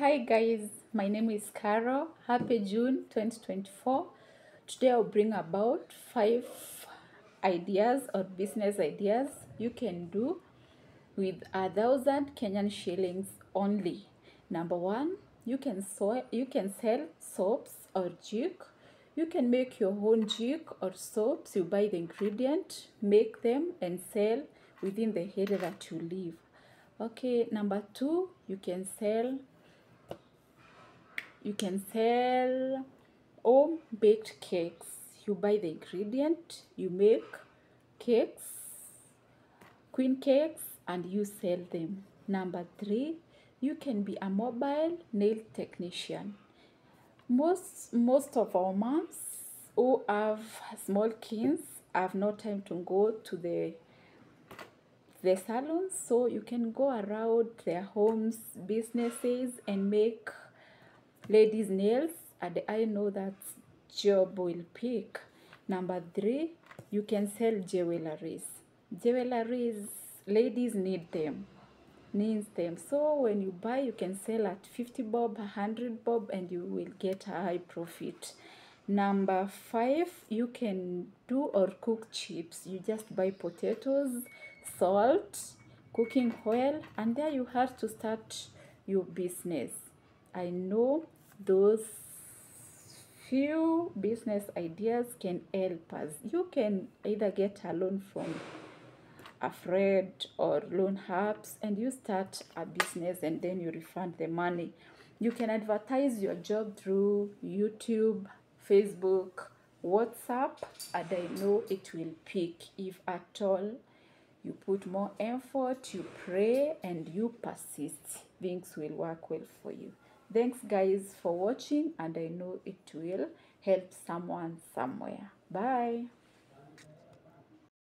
Hi guys, my name is Carol. Happy June 2024. Today I'll bring about five ideas or business ideas you can do with a thousand Kenyan shillings only. Number one, you can so you can sell soaps or jik. You can make your own jik or soaps. You buy the ingredient, make them, and sell within the area that you live. Okay, number two, you can sell you can sell home baked cakes. You buy the ingredient, you make cakes, queen cakes, and you sell them. Number three, you can be a mobile nail technician. Most most of our moms who have small kids have no time to go to the the salons, so you can go around their homes, businesses, and make ladies' nails. And I know that job will pick. Number three, you can sell jewelries. Jewelries, ladies need them, needs them. So when you buy, you can sell at 50 bob, 100 bob, and you will get a high profit. Number five, you can do or cook chips. You just buy potatoes, salt, cooking oil, and there you have to start your business. I know those few business ideas can help us. You can either get a loan from a friend or loan apps and you start a business and then you refund the money. You can advertise your job through YouTube, Facebook, WhatsApp, and I know it will pick if at all you put more effort, you pray, and you persist. Things will work well for you. Thanks, guys, for watching, and I know it will help someone somewhere. Bye.